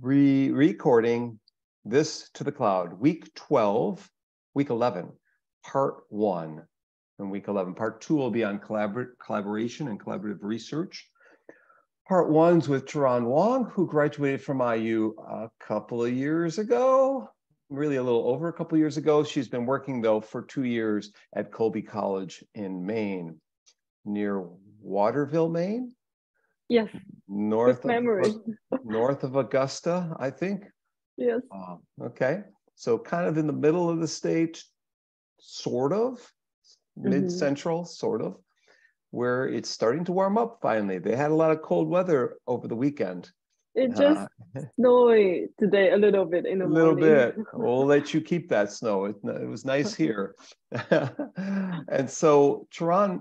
re-recording this to the cloud, week 12, week 11, part one. And week 11, part two will be on collabor collaboration and collaborative research. Part one's with Chaoran Wang, who graduated from IU a couple of years ago, really a little over a couple of years ago. She's been working though for two years at Colby College in Maine, near Waterville, Maine. Yes. North of north of Augusta, I think. Yes. Um, okay, so kind of in the middle of the state, sort of, Mhm. mid-central, sort of, where it's starting to warm up finally. They had a lot of cold weather over the weekend. It just Uh, snowed today a little bit in the a little morning. bit. We'll let you keep that snow. It, it was nice here. and so Chaoran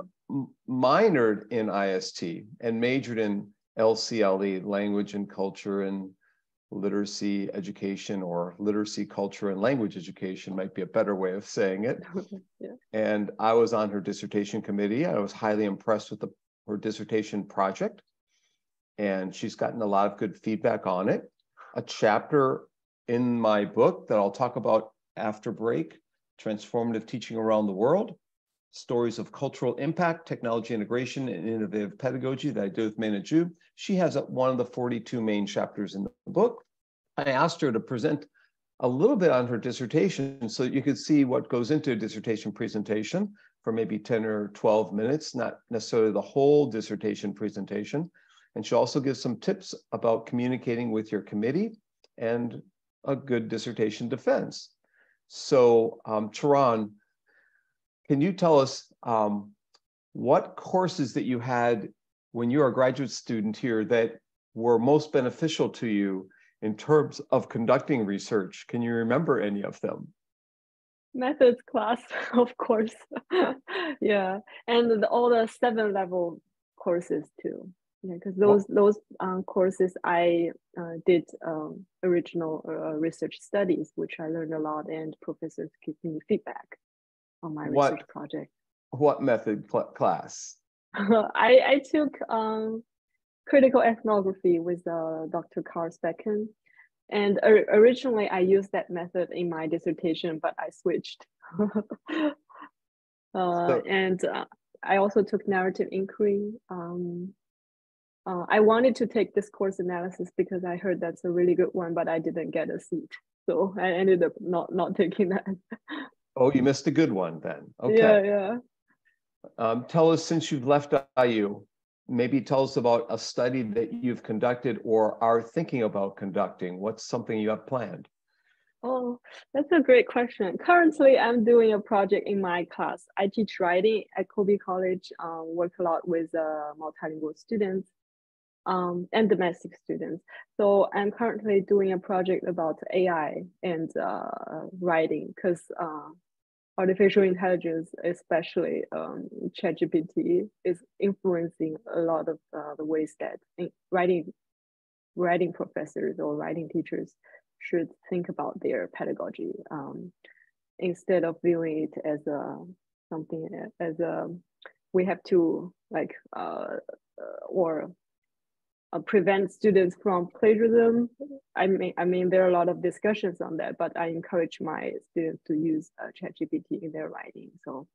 minored in IST and majored in LCLE, E, language and culture and literacy education, or literacy, culture, and language education might be a better way of saying it. yeah. And I was on her dissertation committee. I was highly impressed with the, her dissertation project. And she's gotten a lot of good feedback on it. A chapter in my book that I'll talk about after break Transformative Teaching Around the World Stories of Cultural Impact, Technology Integration, and Innovative Pedagogy that I did with Meina Zhu. She has one of the 42 main chapters in the book. I asked her to present a little bit on her dissertation so you could see what goes into a dissertation presentation for maybe 10 or 12 minutes, not necessarily the whole dissertation presentation. And she also gives some tips about communicating with your committee and a good dissertation defense. So, um, can you tell us um, what courses that you had when you were a graduate student here that were most beneficial to you in terms of conducting research? Can you remember any of them? Methods class, of course. yeah, and the, all the seven level courses too. Yeah, because those those um, courses I uh, did um, original uh, research studies, which I learned a lot, and professors give me feedback on my What- research project. What method cl- class? I I took um, critical ethnography with uh, Dr. Carspecken. And or- originally I used that method in my dissertation, but I switched. uh, So- and uh, I also took narrative inquiry. Um, uh, I wanted to take discourse analysis because I heard that's a really good one, but I didn't get a seat. So I ended up not not taking that. Oh, you missed a good one then. Okay. Yeah, yeah. Um, tell us, since you've left IU, maybe tell us about a study that you've conducted or are thinking about conducting. What's something you have planned? Oh, that's a great question. Currently, I'm doing a project in my class. I teach writing at Colby College, um, work a lot with uh, multilingual students um, and domestic students. So I'm currently doing a project about AI and uh, writing because uh, artificial intelligence, especially um, ChatGPT, is influencing a lot of uh, the ways that writing writing professors or writing teachers should think about their pedagogy um, instead of viewing it as a something as a we have to like uh, uh, or uh, prevent students from plagiarism. I mean, I mean, there are a lot of discussions on that, but I encourage my students to use uh, ChatGPT in their writing. So,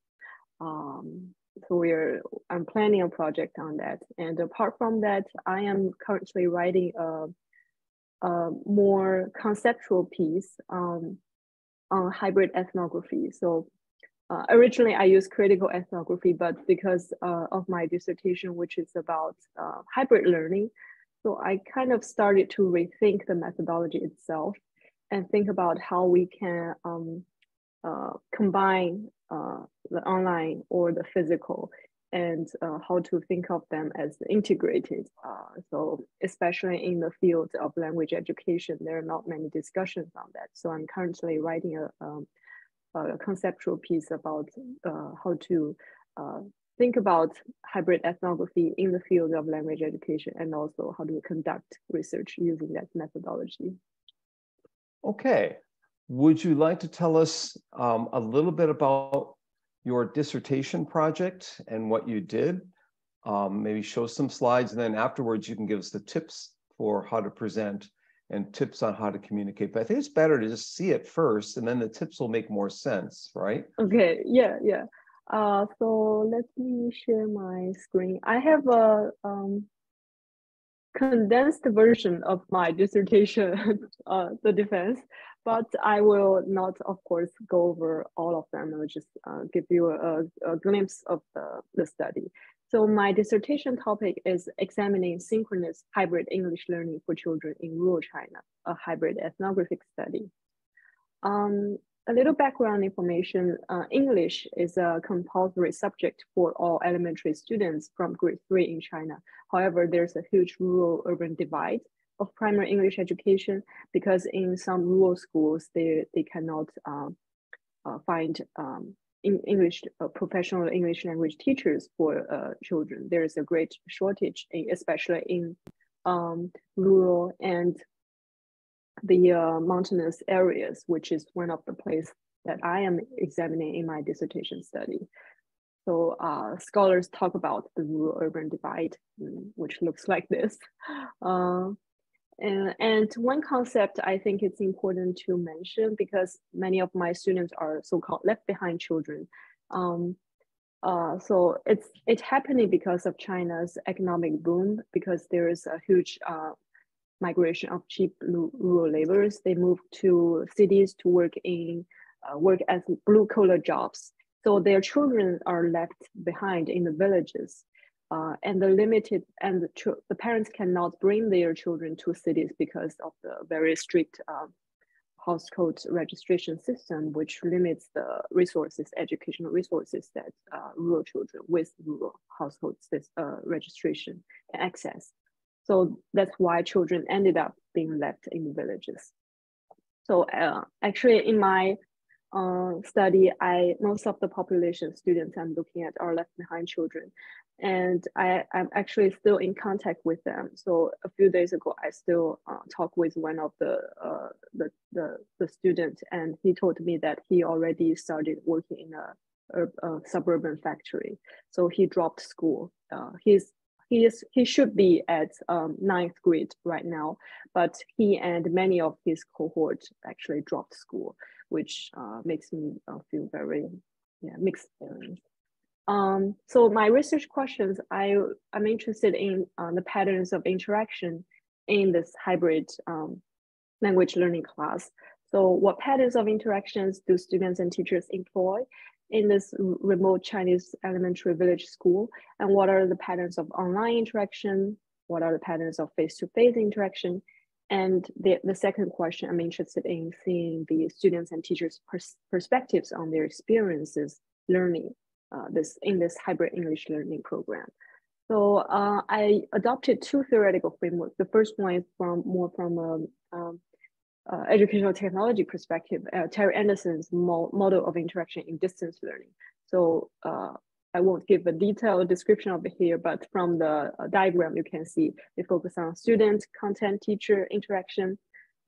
um, so we're I'm planning a project on that. And apart from that, I am currently writing a, a more conceptual piece um, on hybrid ethnography. So uh, originally I used critical ethnography, but because uh, of my dissertation, which is about uh, hybrid learning, so I kind of started to rethink the methodology itself and think about how we can um, uh, combine uh, the online or the physical and uh, how to think of them as integrated. So especially in the field of language education, there are not many discussions on that. So I'm currently writing a, um, a conceptual piece about uh, how to uh, think about hybrid ethnography in the field of language education and also how to conduct research using that methodology. Okay. Would you like to tell us um, a little bit about your dissertation project and what you did? Um, maybe show some slides, and then afterwards you can give us the tips for how to present and tips on how to communicate. But I think it's better to just see it first, and then the tips will make more sense, right? Okay. Yeah. Yeah. Uh, so let me share my screen. I have a um, condensed version of my dissertation, uh, the defense, but I will not, of course, go over all of them. I'll just uh, give you a, a, glimpse of the, the study. So my dissertation topic is examining synchronous hybrid English learning for children in rural China, a hybrid ethnographic study. Um, a little background information, uh, English is a compulsory subject for all elementary students from grade three in China. However, there's a huge rural-urban divide of primary English education because in some rural schools, they, they cannot uh, uh, find um, English, uh, professional English language teachers for uh, children. There is a great shortage, especially in um, rural and the uh, mountainous areas, which is one of the places that I am examining in my dissertation study. So uh, scholars talk about the rural-urban divide, mm, which looks like this. Uh, and, and one concept I think it's important to mention because many of my students are so-called left behind children. Um, uh, so it's it's happening because of China's economic boom because there is a huge uh, migration of cheap rural laborers. They move to cities to work in uh, work as blue collar jobs. So their children are left behind in the villages. Uh, and the limited and the, the, parents cannot bring their children to cities because of the very strict uh, household registration system, which limits the resources, educational resources that uh, rural children with rural household uh, registration access. So that's why children ended up being left in the villages. So uh, actually in my uh, study, I most of the population students I'm looking at are left behind children. And I, I'm actually still in contact with them. So a few days ago, I still uh, talked with one of the, uh, the, the, the students and he told me that he already started working in a, a, a suburban factory. So he dropped school. Uh, he's he is he should be at um, ninth grade right now, but he and many of his cohort actually dropped school, which uh, makes me uh, feel very yeah mixed feelings. Um, so my research questions, I I'm interested in uh, the patterns of interaction in this hybrid um, language learning class. So what patterns of interactions do students and teachers employ in this remote Chinese elementary village school? And what are the patterns of online interaction? What are the patterns of face-to-face -face interaction? And the, the second question, I'm interested in seeing the students and teachers' pers perspectives on their experiences learning uh, this in this hybrid English learning program. So uh, I adopted two theoretical frameworks. The first one is from more from a um, uh, educational technology perspective, uh, Terry Anderson's mo model of interaction in distance learning. So uh, I won't give a detailed description of it here, but from the uh, diagram, you can see they focus on student, content, teacher interaction.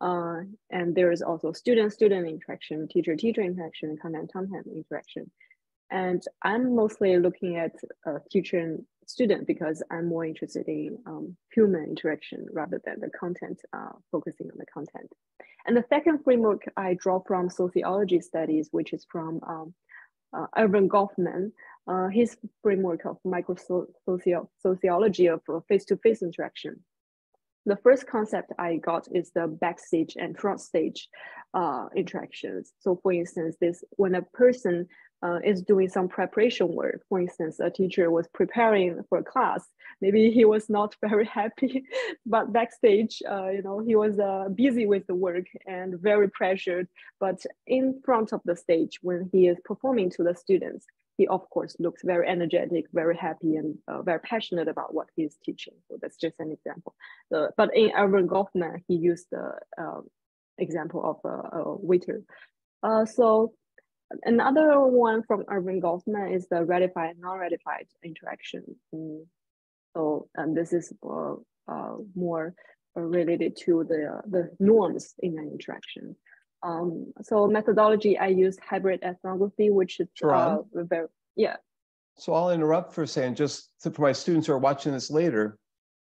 Uh, and there is also student-student interaction, teacher-teacher interaction, content-content interaction. And I'm mostly looking at a future student because I'm more interested in um, human interaction rather than the content, uh, focusing on the content. And the second framework I draw from sociology studies, which is from um, uh, Erving Goffman, uh, his framework of micro-sociology of face-to-face -face interaction. The first concept I got is the backstage and front stage uh, interactions. So for instance, this when a person uh, is doing some preparation work. For instance, a teacher was preparing for a class. Maybe he was not very happy, but backstage, uh, you know, he was uh, busy with the work and very pressured. But in front of the stage, when he is performing to the students, he of course looks very energetic, very happy, and uh, very passionate about what he is teaching. So that's just an example. But in Erving Goffman, he used the um, example of a, a waiter. Uh, so Another one from Erving Goffman is the ratified and non-ratified interaction. Mm. So um, this is uh, uh, more related to the, the norms in an interaction. Um, so methodology, I use hybrid ethnography, which is uh, very, yeah. So I'll interrupt for saying, just for my students who are watching this later,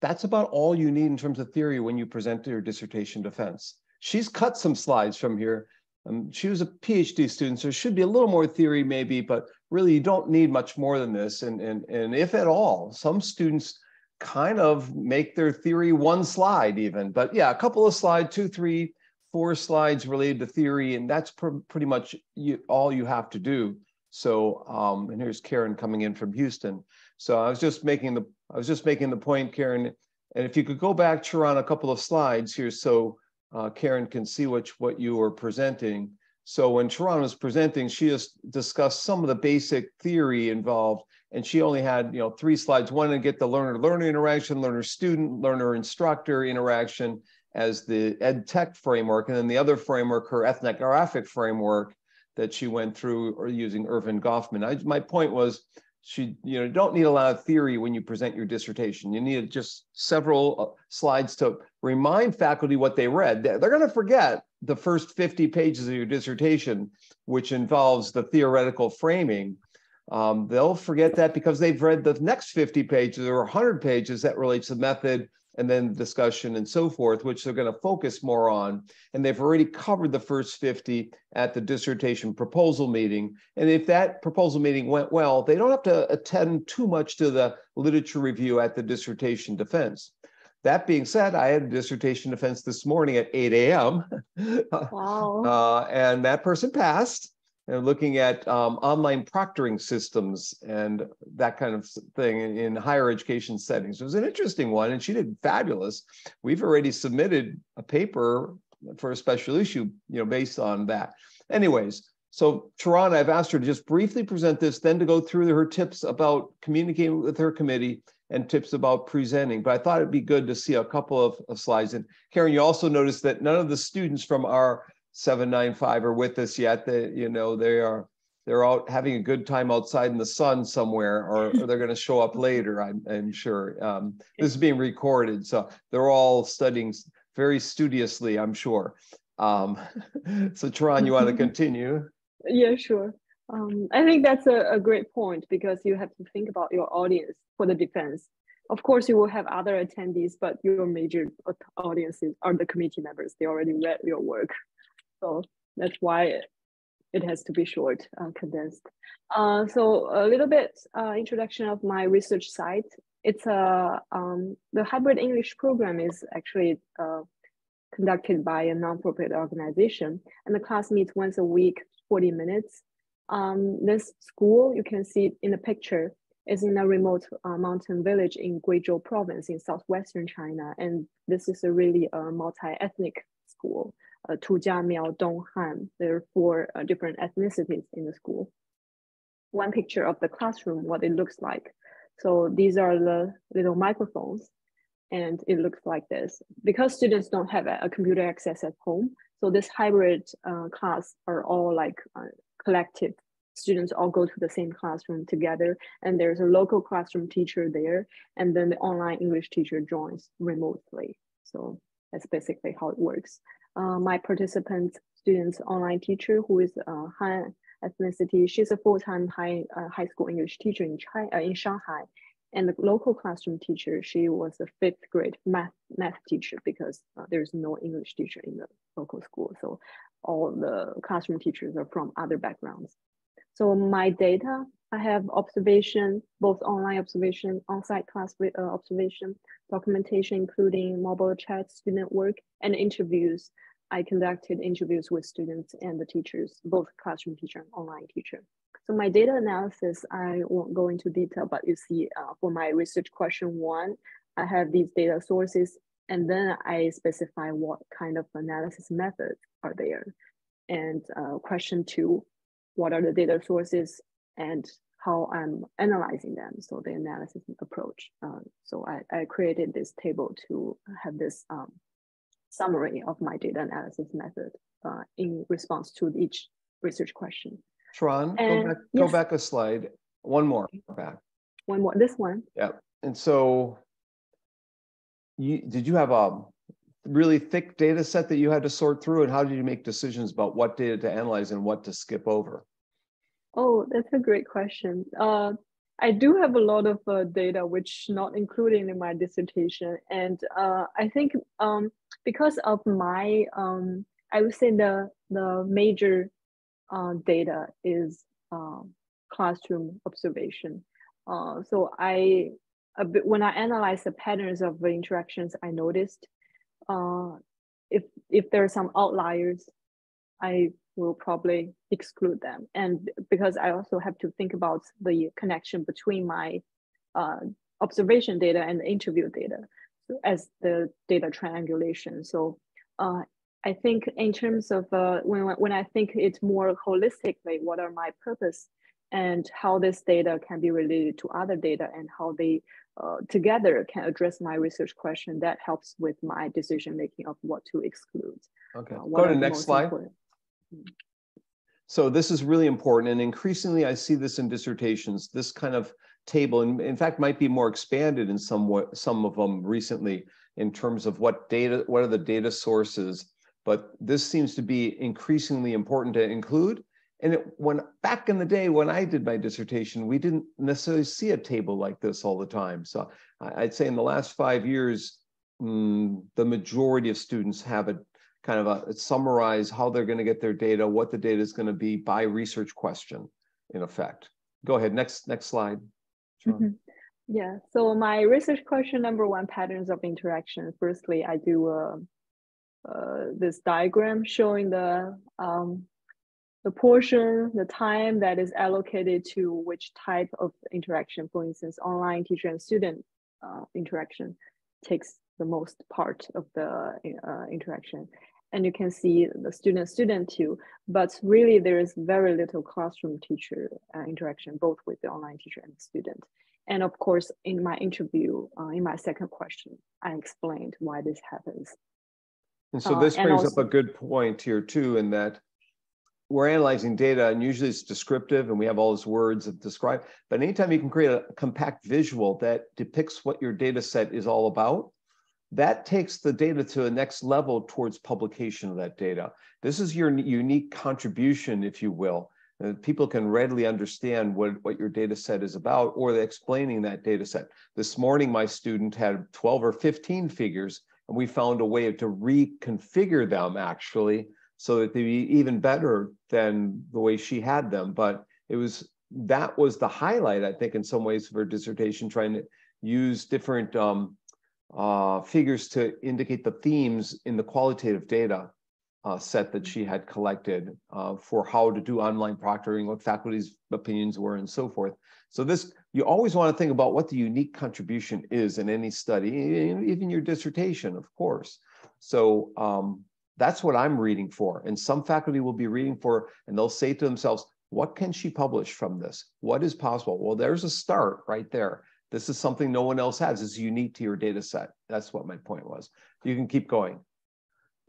that's about all you need in terms of theory when you present your dissertation defense. She's cut some slides from here. Um, she was a PhD student, so should be a little more theory maybe, but really you don't need much more than this. And, and, and if at all, some students kind of make their theory one slide even, but yeah, a couple of slides, two, three, four slides related to theory, and that's pr pretty much you, all you have to do. So, um, and here's Karen coming in from Houston. So I was just making the I was just making the point, Karen. And if you could go back, Chaoran, a couple of slides here, so uh, Karen can see what what you were presenting. So when Chaoran was presenting, she just discussed some of the basic theory involved, and she only had you know three slides. One to get the learner-learner interaction, learner-student, learner-instructor interaction as the ed tech framework, and then the other framework, her ethnographic framework that she went through or using Erving Goffman. I, my point was she, you know, don't need a lot of theory when you present your dissertation. You need just several uh, slides to remind faculty what they read. They're going to forget the first 50 pages of your dissertation, which involves the theoretical framing. Um, they'll forget that because they've read the next 50 pages or 100 pages that relates to method and then discussion and so forth, which they're going to focus more on. And they've already covered the first 50 at the dissertation proposal meeting. And if that proposal meeting went well, they don't have to attend too much to the literature review at the dissertation defense. That being said, I had a dissertation defense this morning at 8 a.m. Wow. Uh, and that person passed and looking at um, online proctoring systems and that kind of thing in, in, higher education settings. It was an interesting one, and she did fabulous. We've already submitted a paper for a special issue, you know, based on that. Anyways, so Chaoran, I've asked her to just briefly present this, then to go through her tips about communicating with her committee and tips about presenting. But I thought it'd be good to see a couple of, of slides. And Karen, you also noticed that none of the students from our 795 are with us yet. They, you know, they are they're out having a good time outside in the sun somewhere, or, or they're going to show up later. I'm, I'm sure. Um, this is being recorded, so they're all studying very studiously. I'm sure. Um, so, Chaoran, you want to continue? Yeah, sure. Um, I think that's a, a great point because you have to think about your audience for the defense. Of course, you will have other attendees, but your major audiences are the committee members. They already read your work. So that's why it has to be short, uh, condensed. Uh, so a little bit uh, introduction of my research site. It's a um, the hybrid English program is actually uh, conducted by a non-profit organization, and the class meets once a week, 40 minutes. Um, this school, you can see in the picture, is in a remote uh, mountain village in Guizhou province in southwestern China, and this is a really uh, multi-ethnic school uh, Tujia, Miao, Dong, Han. There are four uh, different ethnicities in the school. One picture of the classroom, what it looks like. So these are the little microphones and it looks like this. Because students don't have a, a computer access at home, so this hybrid uh, class are all like uh, collective. Students all go to the same classroom together and there's a local classroom teacher there and then the online English teacher joins remotely. So that's basically how it works uh, my participant student's online teacher who is uh, Han ethnicity. She's a full-time high uh, high school English teacher in China, uh, in Shanghai. And the local classroom teacher, she was a fifth grade math math teacher because uh, there's no English teacher in the local school. So all the classroom teachers are from other backgrounds. So my data, I have observation, both online observation, on-site class observation, documentation, including mobile chat, student work, and interviews I conducted interviews with students and the teachers, both classroom teacher and online teacher. So my data analysis, I won't go into detail, but you see uh, for my research question one, I have these data sources and then I specify what kind of analysis methods are there. And uh, question two, what are the data sources and how I'm analyzing them. So the analysis approach. Uh, so I, I created this table to have this um, summary of my data analysis method uh, in response to each research question. Chaoran, go back, yes. go back a slide. One more back. One more, this one. Yeah. And so you, did you have a really thick data set that you had to sort through and how did you make decisions about what data to analyze and what to skip over? Oh, that's a great question. Uh, I do have a lot of uh, data which not included in my dissertation, and uh, I think um, because of my, um, I would say the the major uh, data is um, classroom observation. Uh, so I, bit, when I analyze the patterns of the interactions, I noticed uh, if if there are some outliers, I will probably exclude them. And because I also have to think about the connection between my uh, observation data and the interview data as the data triangulation. So uh, I think in terms of uh, when, when I think it's more holistically, what are my purpose and how this data can be related to other data and how they uh, together can address my research question that helps with my decision making of what to exclude. Okay, uh, go to the next slide. Important. So this is really important. And increasingly, I see this in dissertations, this kind of table, and in fact, might be more expanded in some, some of them recently in terms of what data, what are the data sources. But this seems to be increasingly important to include. And it, when back in the day when I did my dissertation, we didn't necessarily see a table like this all the time. So I'd say in the last five years, mm, the majority of students have a kind of a, summarize how they're going to get their data, what the data is going to be by research question, in effect. Go ahead, next next slide. Mm -hmm. Yeah, so my research question number one, patterns of interaction. Firstly, I do uh, uh, this diagram showing the um, the portion, the time that is allocated to which type of interaction. For instance, online teacher and student uh, interaction takes the most part of the uh, interaction and you can see the student student too. But really there is very little classroom teacher uh, interaction both with the online teacher and the student. And of course in my interview uh, in my second question i explained why this happens. And so this uh, brings also, up a good point here too in that we're analyzing data and usually it's descriptive and we have all those words that describe but anytime you can create a compact visual that depicts what your data set is all about that takes the data to the next level towards publication of that data. This is your unique contribution, if you will. People can readily understand what, what your data set is about or they're explaining that data set. This morning, my student had 12 or 15 figures, and we found a way to reconfigure them actually so that they'd be even better than the way she had them. But it was that was the highlight, I think, in some ways of her dissertation, trying to use different um, uh, figures to indicate the themes in the qualitative data uh, set that she had collected uh, for how to do online proctoring, what faculty's opinions were, and so forth. So this, you always want to think about what the unique contribution is in any study, even your dissertation, of course. So um, that's what I'm reading for. And some faculty will be reading for, and they'll say to themselves, what can she publish from this? What is possible? Well, there's a start right there. This is something no one else has. It's unique to your data set. That's what my point was. You can keep going.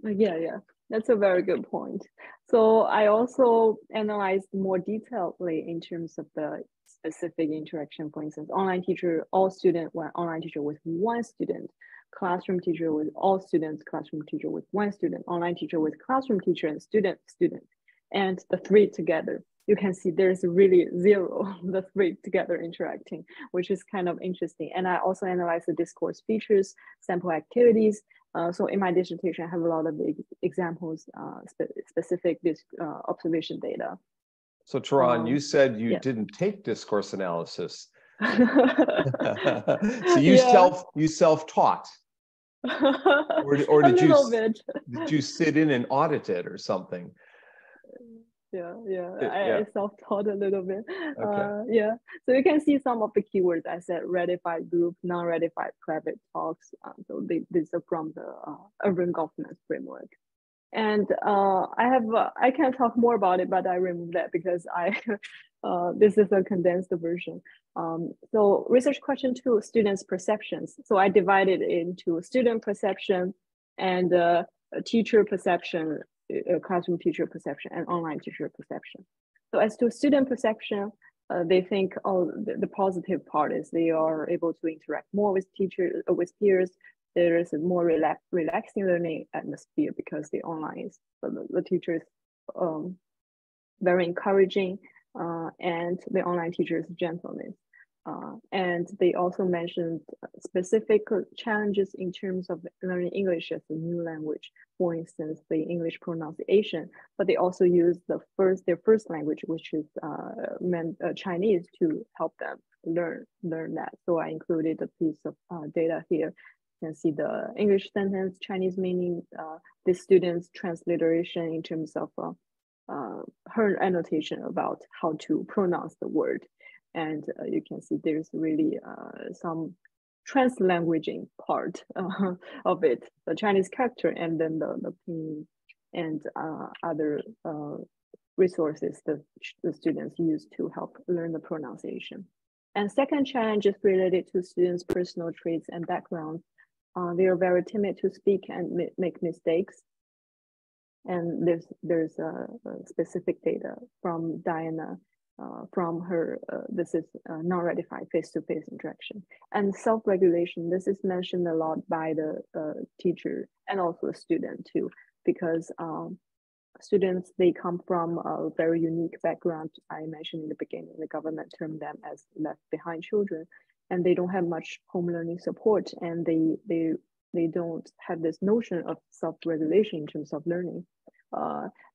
Uh, yeah, yeah, that's a very good point. So I also analyzed more detailedly in terms of the specific interaction. For instance, online teacher, all student, one online teacher with one student, classroom teacher with all students, classroom teacher with one student, online teacher with classroom teacher and student, student, and the three together you can see there's really zero, the three together interacting, which is kind of interesting. And I also analyze the discourse features, sample activities. Uh, so in my dissertation, I have a lot of examples, uh, spe specific uh, observation data. So Chaoran, um, you said you yeah. didn't take discourse analysis. so you yeah. self you self-taught. or, or did you bit. did you sit in and audit it or something? Yeah yeah, I, yeah. I, self-taught a little bit. Okay. uh, yeah. So you can see some of the keywords. I said ratified group non-ratified private talks. Uh, so they, these are from the uh, Erving Goffman's framework. And uh, i have uh, i can talk more about it but i removed that because i uh, this is a condensed version. Um, so research question two students perceptions. So i divided into student perception and teacher perception uh, classroom teacher perception and online teacher perception. So as to student perception, uh, they think oh the, the, positive part is they are able to interact more with teachers uh, with peers. There is a more relax, relaxing learning atmosphere because the online is the, the teachers um, very encouraging uh, and the online teachers gentleness. Uh, and they also mentioned specific challenges in terms of learning English as a new language, for instance, the English pronunciation, but they also use the first, their first language, which is uh, meant, uh, Chinese to help them learn, learn that. So I included a piece of uh, data here. You can see the English sentence, Chinese meaning, uh, the student's transliteration in terms of her annotation about how to pronounce the word. And uh, you can see there's really uh, some translanguaging part uh, of it, the Chinese character and then the, the pinyin and uh, other uh, resources that the students use to help learn the pronunciation. And second challenge is related to students' personal traits and backgrounds. Uh, they are very timid to speak and make mistakes. And there's there's a specific data from Diana uh, from her, uh, this is uh, non-ratified face-to-face interaction. And self-regulation, this is mentioned a lot by the uh, teacher and also the student too, because um, students, they come from a very unique background. I mentioned in the beginning, the government termed them as left behind children, and they don't have much home learning support, and they, they, they don't have this notion of self-regulation in terms of learning.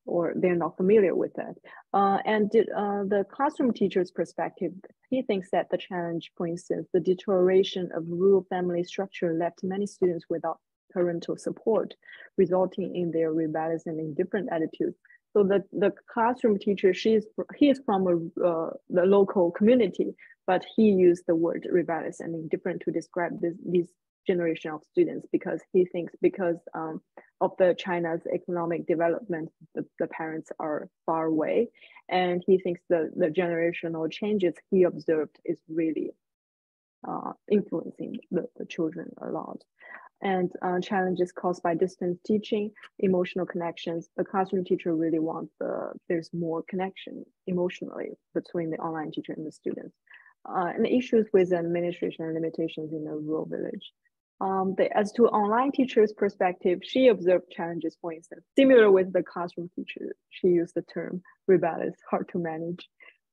Or they're not familiar with that. Uh, and uh, the classroom teacher's perspective, he thinks that the challenge, for instance, the deterioration of rural family structure left many students without parental support, resulting in their rebellious and indifferent attitudes. So the, the classroom teacher, she is, he is from a, uh, the local community, but he used the word rebellious and indifferent to describe this, these generation of students because he thinks because um, of the China's economic development, the, the parents are far away. And he thinks the, the generational changes he observed is really uh, influencing the, the children a lot. And uh, challenges caused by distance teaching, emotional connections. The classroom teacher really wants the, there's more connection emotionally between the online teacher and the students. Uh, and the issues with administration and limitations in a rural village. Um, the, as to online teacher's perspective, she observed challenges, for instance, similar with the classroom teacher. She used the term rebellious, hard to manage.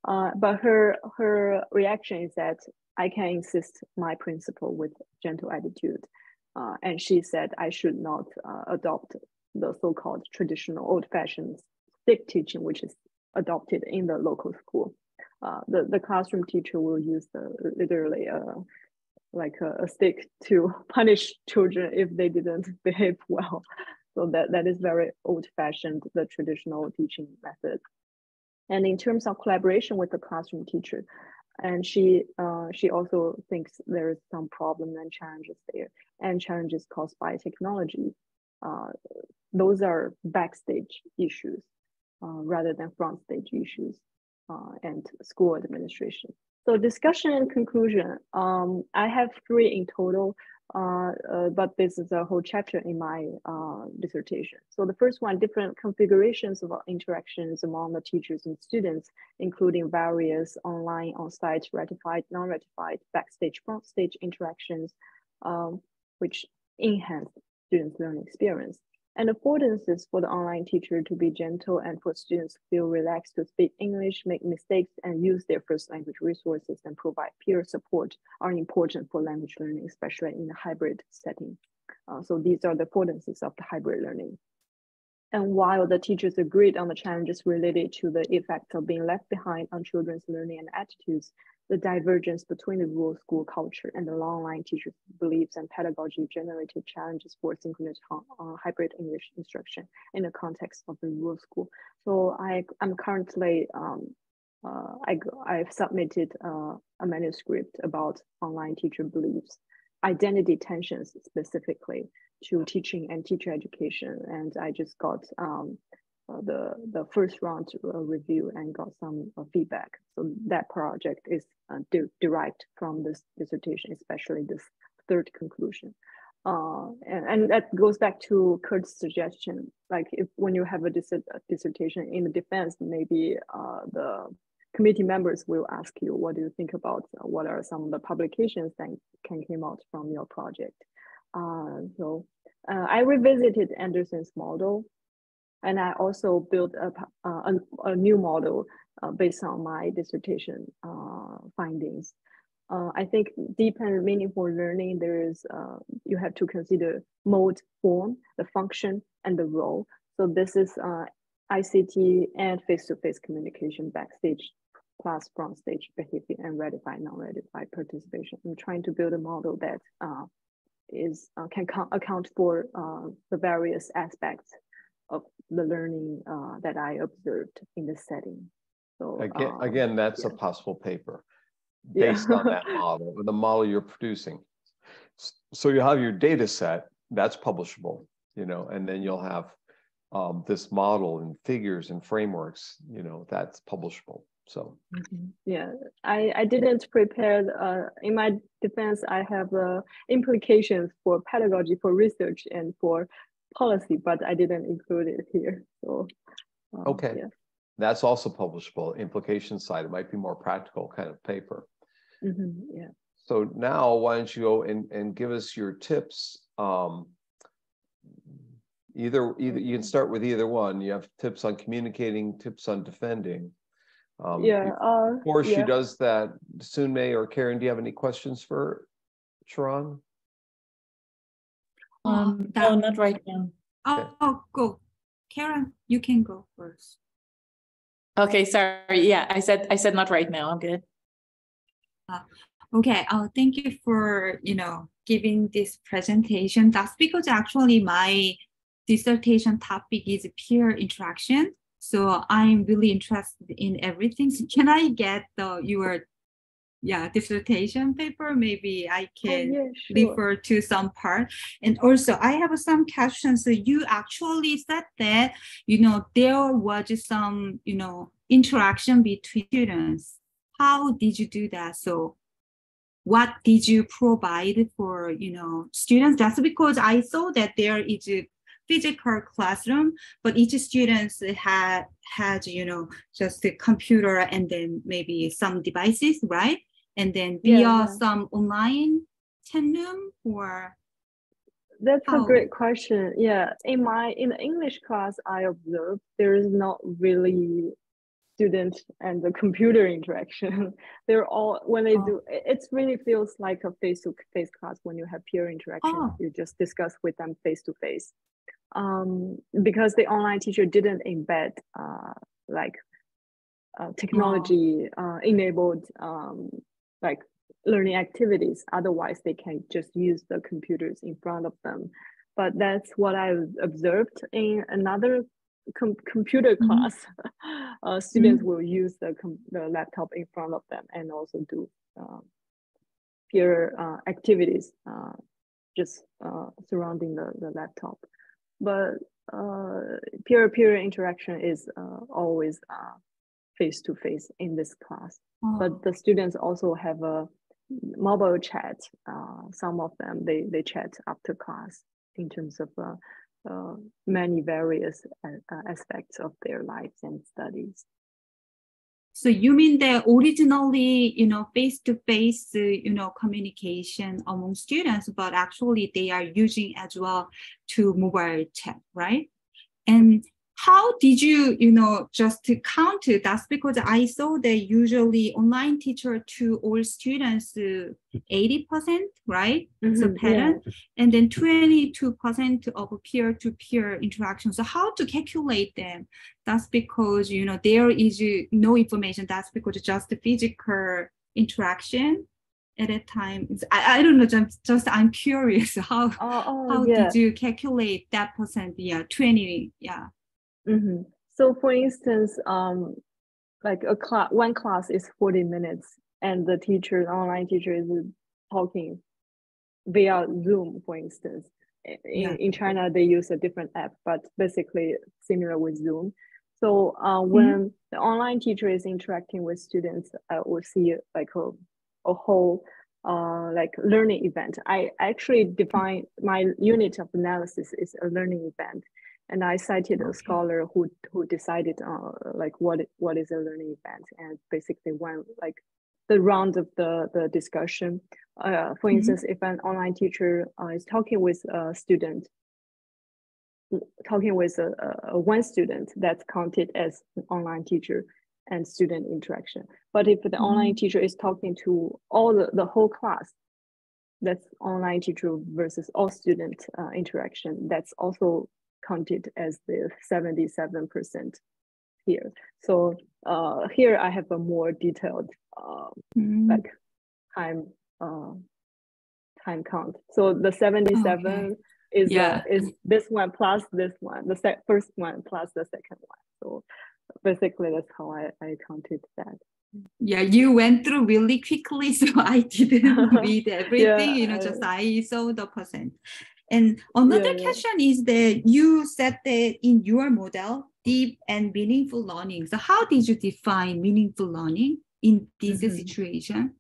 Uh, but her, her reaction is that I can insist my principle with gentle attitude. Uh, and she said I should not uh, adopt the so-called traditional old-fashioned stick teaching, which is adopted in the local school. Uh, the, the classroom teacher will use the literally uh, like a, a, stick to punish children if they didn't behave well. So that, that is very old fashioned, the traditional teaching method. And in terms of collaboration with the classroom teacher, and she uh, she also thinks there is some problem and challenges there and challenges caused by technology. Uh, those are backstage issues uh, rather than front stage issues uh, and school administration. So discussion and conclusion. Um, I have three in total, uh, uh, but this is a whole chapter in my uh, dissertation. So the first one, different configurations of interactions among the teachers and students, including various online, on-site, ratified, non-ratified, backstage, front stage interactions, um, which enhance students' learning experience and affordances for the online teacher to be gentle and for students to feel relaxed to speak English, make mistakes, and use their first language resources and provide peer support are important for language learning, especially in a hybrid setting. Uh, so these are the affordances of the hybrid learning. And while the teachers agreed on the challenges related to the effect of being left behind on children's learning and attitudes, the divergence between the rural school culture and the online teachers' beliefs and pedagogy generated challenges for synchronous uh, hybrid English instruction in the context of the rural school. So I, I'm currently, um, uh, I, I've submitted uh, a manuscript about online teacher beliefs, identity tensions specifically to teaching and teacher education. And I just got um, the, the first round uh, review and got some uh, feedback. So that project is de derived from this dissertation, especially this third conclusion. Uh, and, and, that goes back to Curt's suggestion, like if when you have a dis dissertation in the defense, maybe uh, the committee members will ask you, what do you think about, uh, what are some of the publications that can came out from your project? so I revisited Anderson's model and I also built a, a, a new model uh, based on my dissertation uh, findings. uh, I think deep and meaningful learning, there is, uh, you have to consider mode, form, the function, and the role. So this is uh, ICT and face-to-face -face communication backstage plus front stage behavior and ratified, non-ratified participation. I'm trying to build a model that uh, is uh, can account for uh, the various aspects of the learning uh, that I observed in the setting. So again, um, again that's yeah. a possible paper based yeah. on that model, the model you're producing. So you have your data set that's publishable, you know, and then you'll have um, this model and figures and frameworks, you know, that's publishable. So mm-hmm. yeah, I, I didn't prepare. Uh, in my defense, I have uh, implications for pedagogy, for research, and for policy, but I didn't include it here. So um, okay, yeah. that's also publishable. Implication side, it might be more practical kind of paper. Mm-hmm. Yeah. So now, why don't you go and, and give us your tips? Um, either either you can start with either one. You have tips on communicating, tips on defending um, yeah. Uh, before yeah. she does that, Sunmei or Karen, do you have any questions for Chaoran? Um, that, no, not right now. Oh, okay. oh, go, Karen. You can go first. Okay, sorry. Yeah, I said I said not right now. I'm good. Uh, okay. Uh, thank you for you know giving this presentation. That's because actually my dissertation topic is peer interaction. So I'm really interested in everything. So can I get the your yeah dissertation paper? Maybe I oh, can oh, yeah, sure. refer to some part. And also I have some questions. So you actually said that you know there was some you know interaction between students. How did you do that? So what did you provide for you know students? That's because I saw that there is a physical classroom, but each student had had you know just a computer and then maybe some devices, right? And then via yeah. some online Tandem or that's a great question. Yeah, in my in the English class, I observed there is not really student and the computer interaction. They're all when they oh. do it really feels like a face to face class when you have peer interaction. Oh. You just discuss with them face to face um, because the online teacher didn't embed uh, like uh, technology uh, enabled um, like learning activities. Otherwise, they can just use the computers in front of them. But that's what I observed in another com computer mm-hmm. class. Mm-hmm. students mm-hmm. will use the, the laptop in front of them and also do uh, peer uh, activities uh, just surrounding the, the laptop but uh, peer-to-peer interaction is uh, always face-to-face in this class. Oh. But the students also have a mobile chat. Uh, some of them, they, they chat after class in terms of uh, uh, many various aspects of their lives and studies. So you mean that originally, you know, face-to-face, you know, communication among students, but actually they are using as well to mobile chat, right? And how did you you know just to count it? That's because i saw that usually online teacher to all students 80% right? Mm-hmm, so pattern. Yeah. and then 22% of peer-to-peer interaction. So how to calculate them? That's because you know there is no information. That's because just the physical interaction at a time. I, I don't know just, just i'm curious how oh, oh, how yeah. did you calculate that percent? Yeah 20 yeah Mm-hmm. So for instance, um, like a class, one class is 40 minutes and the teacher, the online teacher is talking via Zoom, for instance. In, yeah. in China, they use a different app, but basically similar with Zoom. So uh, when mm-hmm. the online teacher is interacting with students, I will see like a, a whole uh, like learning event. I actually define my unit of analysis is a learning event and I cited a scholar who who decided uh, like what what is a learning event and basically went like the round of the the discussion. Uh, for mm-hmm. instance, if an online teacher uh, is talking with a student, talking with a, a, one student, that's counted as an online teacher. and student interaction. But if the mm-hmm. online teacher is talking to all the, the whole class, that's online teacher versus all student uh, interaction. That's also counted as the 77% here. So uh, here I have a more detailed uh, mm. like time uh, time count. So the 77 okay. is uh, yeah. is this one plus this one, the first one plus the second one. So basically that's how I, I counted that. Yeah, you went through really quickly, so I didn't read everything. yeah, you know, just I saw the percent. And another yeah, question yeah. is that you said that in your model, deep and meaningful learning. So how did you define meaningful learning in this mm-hmm. situation?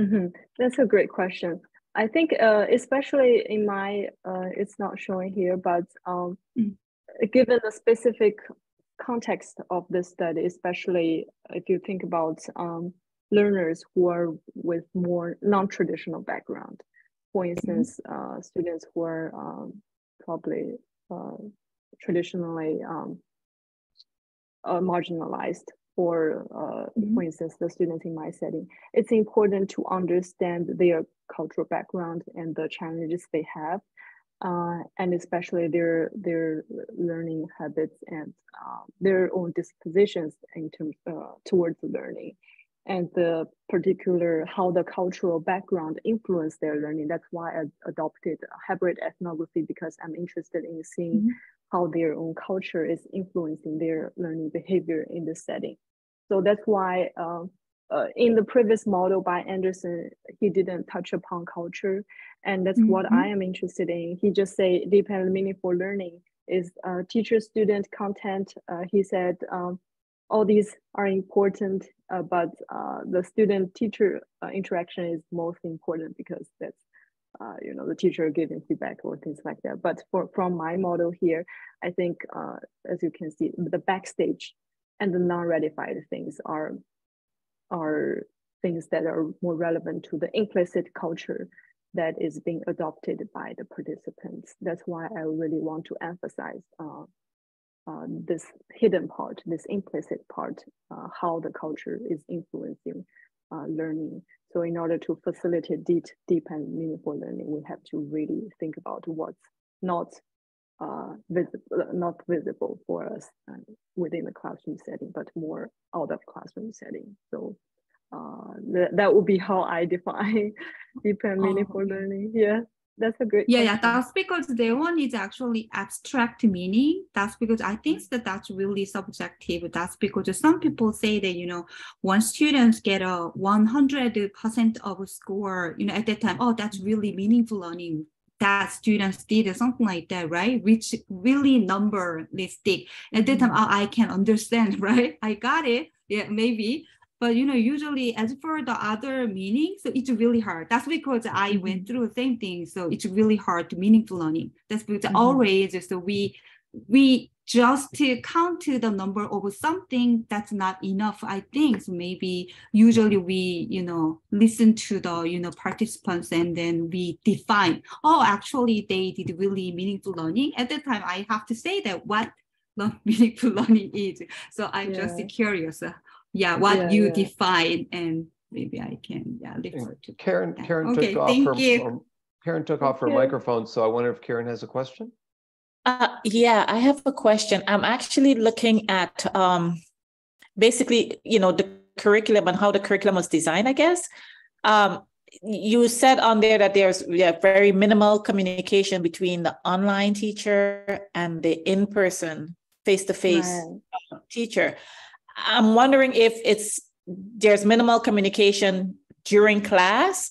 Mm-hmm. That's a great question. I think, uh, especially in my, uh, it's not showing here, but um, mm. given the specific context of this study, especially if you think about um, learners who are with more non-traditional background, for instance, uh, students who are um, probably uh, traditionally um, uh, marginalized or uh, mm-hmm. for instance the students in my setting it's important to understand their cultural background and the challenges they have uh, and especially their their learning habits and uh, their own dispositions in terms uh, towards learning and the particular how the cultural background influence their learning that's why i adopted hybrid ethnography because i'm interested in seeing mm-hmm. how their own culture is influencing their learning behavior in the setting so that's why um, uh, in the previous model by Anderson, he didn't touch upon culture. And that's mm-hmm. what I am interested in. He just say deep and meaningful learning is uh, teacher student content. Uh, he said um, all these are important, uh, but uh, the student teacher uh, interaction is most important because that's uh, you know the teacher giving feedback or things like that. But for from my model here, I think as you can see, the backstage and the non-ratified things are are things that are more relevant to the implicit culture that is being adopted by the participants. That's why I really want to emphasize uh, uh, this hidden part, this implicit part, uh, how the culture is influencing uh, learning. So in order to facilitate deep, deep and meaningful learning, we have to really think about what's not uh, visible, not visible for us uh, within the classroom setting, but more out of classroom setting. So uh, that, that would be how I define deep and oh, meaningful oh, learning. Yeah, that's a great. Yeah, question. yeah, that's because their one is actually abstract meaning. That's because I think that that's really subjective. That's because some people say that you know, when students get a one hundred percent of a score, you know, at that time, oh, that's really meaningful learning that students did something like that, right? Which really numberlistic. At that time, mm-hmm. oh, I can understand, right? I got it. Yeah, maybe. But you know, usually as for the other meaning, so it's really hard. That's because I mm-hmm. went through the same thing. So it's really hard to meaningful learning. That's because mm-hmm. always so we we just to count to the number of something that's not enough i think so maybe usually we you know listen to the you know participants and then we define oh actually they did really meaningful learning at that time i have to say that what meaningful learning is so i'm yeah. just curious uh, yeah what yeah, you yeah. define and maybe i can yeah refer to karen karen okay, took off her you. karen took off her microphone so i wonder if karen has a question uh, yeah, I have a question. I'm actually looking at um, basically, you know, the curriculum and how the curriculum was designed, I guess. Um, you said on there that there's yeah, very minimal communication between the online teacher and the in-person face-to-face teacher. I'm wondering if it's there's minimal communication during class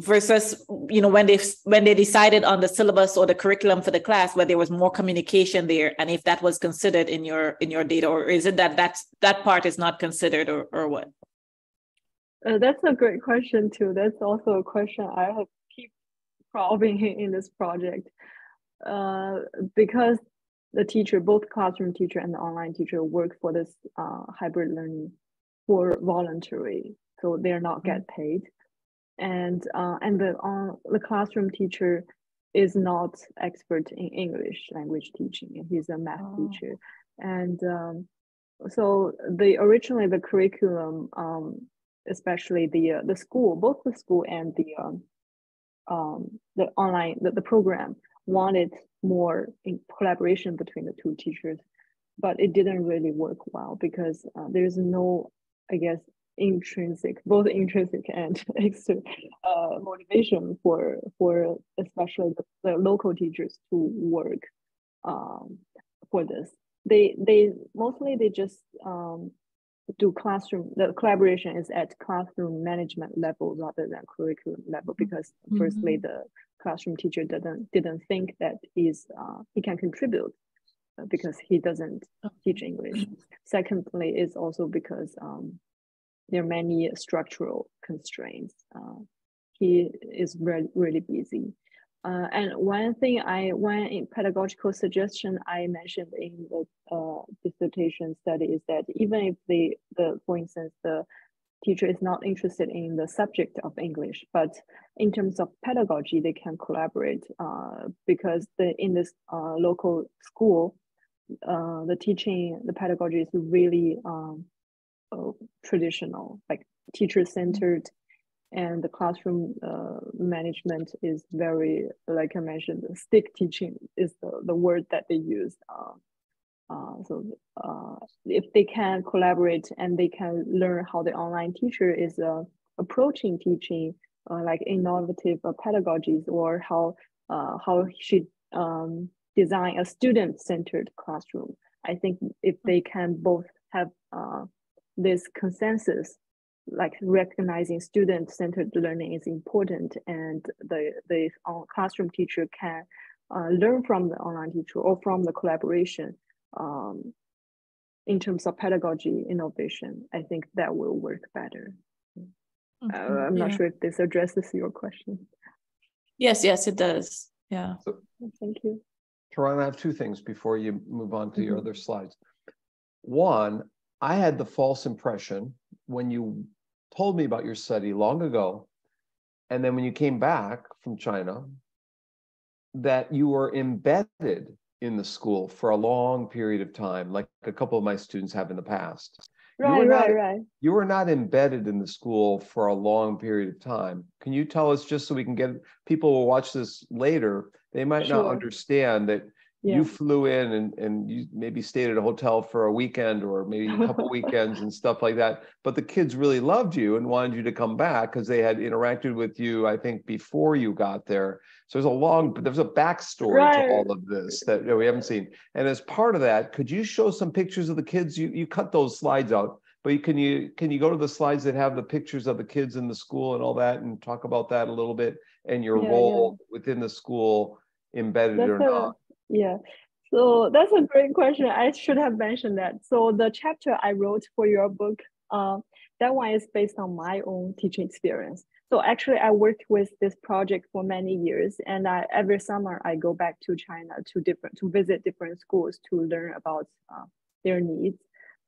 versus you know when they when they decided on the syllabus or the curriculum for the class where there was more communication there and if that was considered in your in your data or is it that that's that part is not considered or, or what? Uh, that's a great question too. That's also a question i have keep probing in this project. Uh, because the teacher both classroom teacher and the online teacher work for this uh, hybrid learning for voluntary so they're not get mm-hmm. paid and uh, and the uh, the classroom teacher is not expert in English language teaching. He's a math oh. teacher, and um, so the originally the curriculum, um, especially the uh, the school, both the school and the um, um, the online the, the program wanted more in collaboration between the two teachers, but it didn't really work well because uh, there's no, I guess, intrinsic, both intrinsic and extra uh, motivation for for especially the, the local teachers to work um, for this. They they mostly they just um, do classroom. The collaboration is at classroom management level rather than curriculum level because mm -hmm. firstly the classroom teacher didn't didn't think that is uh, he can contribute uh, because he doesn't teach English. Secondly, is also because um, there are many structural constraints. Uh, he is really, really busy. Uh, and one thing I, one pedagogical suggestion I mentioned in the uh, dissertation study is that even if the, the, for instance, the teacher is not interested in the subject of English, but in terms of pedagogy, they can collaborate uh, because the, in this uh, local school, uh, the teaching, the pedagogy is really um, uh, traditional, like teacher centered, and the classroom uh, management is very, like I mentioned, stick teaching is the, the word that they use. Uh, uh, so uh, if they can collaborate and they can learn how the online teacher is uh, approaching teaching, uh, like innovative pedagogies, or how uh, how she um, design a student-centered classroom. I think if they can both have uh, this consensus, like recognizing student-centered learning is important, and the the classroom teacher can learn from the online teacher or from the collaboration um, in terms of pedagogy innovation, I think that will work better. Okay, uh, I'm yeah. not sure if this addresses your question. Yes, yes, it does. Yeah. So, Thank you. Chaoran, I have two things before you move on to mm -hmm. your mm-hmm. other slides. One, I had the false impression when you told me about your study long ago, and then when you came back from China, that you were embedded in the school for a long period of time, like a couple of my students have in the past. Right, right, not, right. You were not embedded in the school for a long period of time. Can you tell us just so we can get people will watch this later? They might sure. not understand that yeah. you flew in and, and you maybe stayed at a hotel for a weekend or maybe a couple weekends and stuff like that. But the kids really loved you and wanted you to come back because they had interacted with you, I think, before you got there. So there's a long, but there's a backstory right. to all of this that we haven't seen. And as part of that, could you show some pictures of the kids? You you cut those slides out, but you, can you can you go to the slides that have the pictures of the kids in the school and all that and talk about that a little bit and your yeah, role yeah. within the school embedded That's or not? Yeah. So that's a great question. I should have mentioned that. So the chapter I wrote for your book, uh, that one is based on my own teaching experience. So actually, I worked with this project for many years, and I, every summer I go back to China to different to visit different schools to learn about uh, their needs.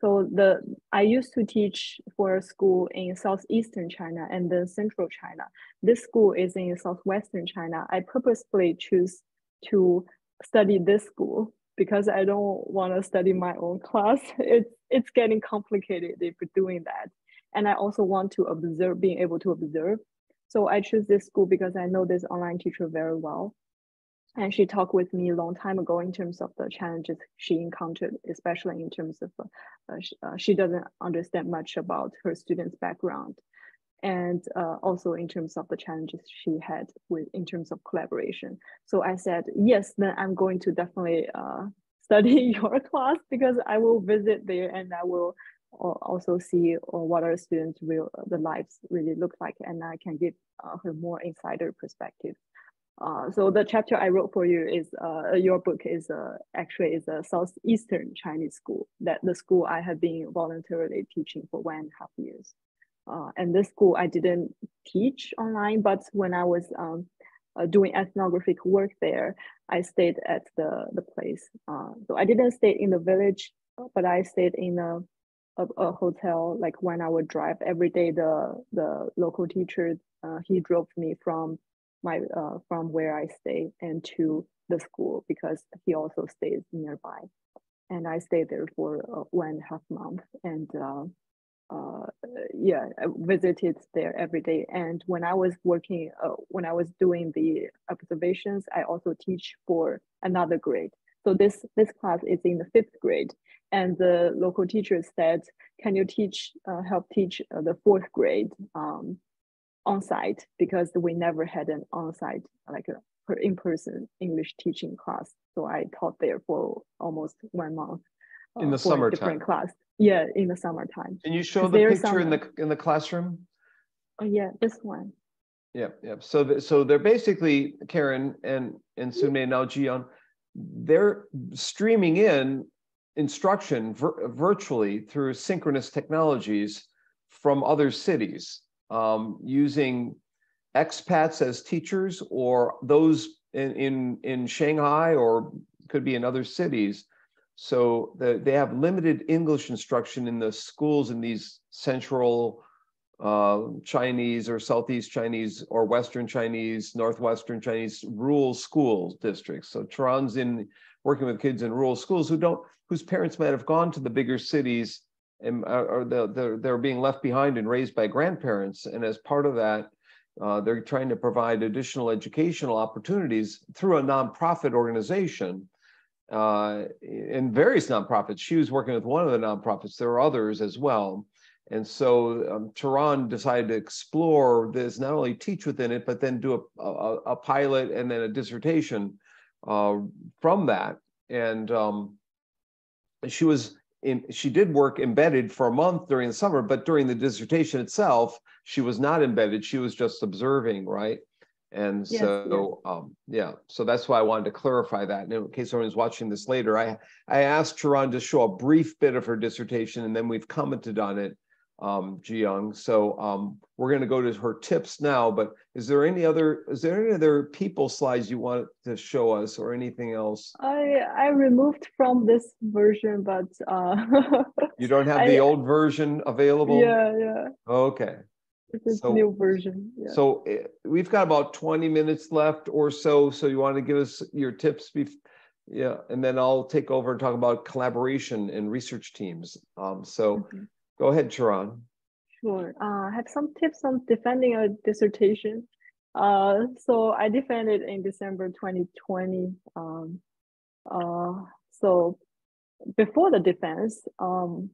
So the I used to teach for a school in southeastern China and then central China. This school is in southwestern China. I purposefully choose to study this school because I don't want to study my own class. It's it's getting complicated if you're doing that. And I also want to observe, being able to observe. So I choose this school because I know this online teacher very well. And she talked with me a long time ago in terms of the challenges she encountered, especially in terms of uh, she, uh, she doesn't understand much about her students' background and uh, also in terms of the challenges she had with in terms of collaboration. So I said, yes, then I'm going to definitely uh, study your class because I will visit there and I will also see uh, what our students will the lives really look like and I can give uh, her more insider perspective. Uh, so the chapter I wrote for you is uh, your book is uh, actually is a southeastern Chinese school that the school I have been voluntarily teaching for one and a half years. Uh, and this school I didn't teach online, but when I was um, uh, doing ethnographic work there, I stayed at the, the place. Uh, so I didn't stay in the village, but I stayed in a, a, a hotel, like one hour drive every day. The, the local teacher, uh, he drove me from my, uh, from where I stay and to the school because he also stays nearby. and I stayed there for uh, half month. And uh, uh, yeah, I visited there every day. And when I was working, uh, when I was doing the observations, I also teach for another grade. So this this class is in the fifth grade, and the local teacher said, "Can you teach uh, help teach uh, the fourth grade um, on site because we never had an on site like a in person English teaching class. So I taught there for almost one month in the summertime. Different class, yeah, in the summertime. Can you show the picture summer. in the in the classroom? Oh yeah, this one. Yeah, yeah. So the, so they're basically Karen and and Sune now Jiyoung, they're streaming in instruction vir virtually through synchronous technologies from other cities um, using expats as teachers or those in, in, in Shanghai or could be in other cities. So the, they have limited English instruction in the schools in these central uh, Chinese or Southeast Chinese or Western Chinese, Northwestern Chinese rural school districts. So Chaoran's in working with kids in rural schools who don't, whose parents might have gone to the bigger cities and uh, or the, the, they're being left behind and raised by grandparents. And as part of that, uh, they're trying to provide additional educational opportunities through a nonprofit organization uh, in various nonprofits. She was working with one of the nonprofits. There are others as well. And so um, Chaoran decided to explore this, not only teach within it, but then do a, a, a pilot and then a dissertation uh, from that. And um, she was in, she did work embedded for a month during the summer, but during the dissertation itself, she was not embedded. She was just observing, right? And yes, so, yes. Um, yeah, so that's why I wanted to clarify that. And in case anyone's watching this later, I, I asked Chaoran to show a brief bit of her dissertation, and then we've commented on it um, Jiyoung. So um, we're going to go to her tips now. But is there any other is there any other people slides you want to show us, or anything else? I I removed from this version, but uh, you don't have I, the old version available. Yeah, yeah. Okay. It's so, new version. Yeah. So eh, we've got about 20 minutes left or so. So you want to give us your tips before yeah and then i'll take over and talk about collaboration and research teams um, so mm-hmm. Go ahead, Chaoran. Sure. Uh, I have some tips on defending a dissertation. Uh, so I defended in December 2020. Um, uh, so before the defense, um,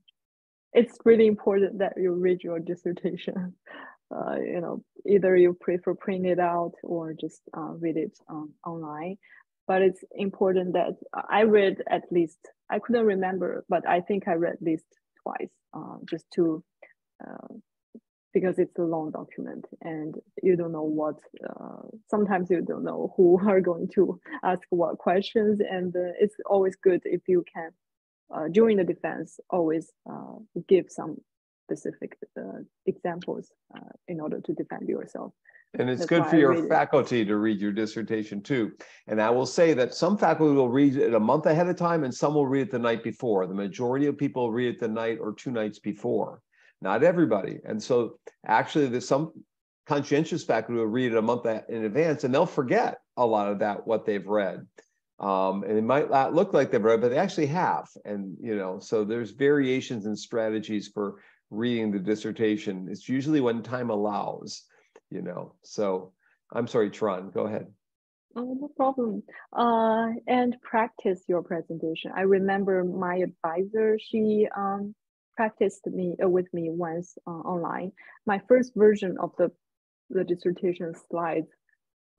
it's really important that you read your dissertation. Uh, you know, either you prefer print it out or just uh, read it um, online. But it's important that I read at least, I couldn't remember, but I think I read at least twice uh, just to uh, because it's a long document and you don't know what uh, sometimes you don't know who are going to ask what questions and uh, it's always good if you can uh, during the defense always uh, give some specific examples in order to defend yourself and it's That's good for your faculty it. to read your dissertation too. And I will say that some faculty will read it a month ahead of time and some will read it the night before. The majority of people read it the night or two nights before, not everybody. And so actually there's some conscientious faculty will read it a month in advance and they'll forget a lot of that, what they've read. Um, and it might not look like they've read, but they actually have. And, you know, so there's variations and strategies for reading the dissertation. It's usually when time allows you know. So I'm sorry, Chaoran, go ahead. Oh, no problem. Uh, and practice your presentation. I remember my advisor, she um, practiced me uh, with me once uh, online. My first version of the, the dissertation slides,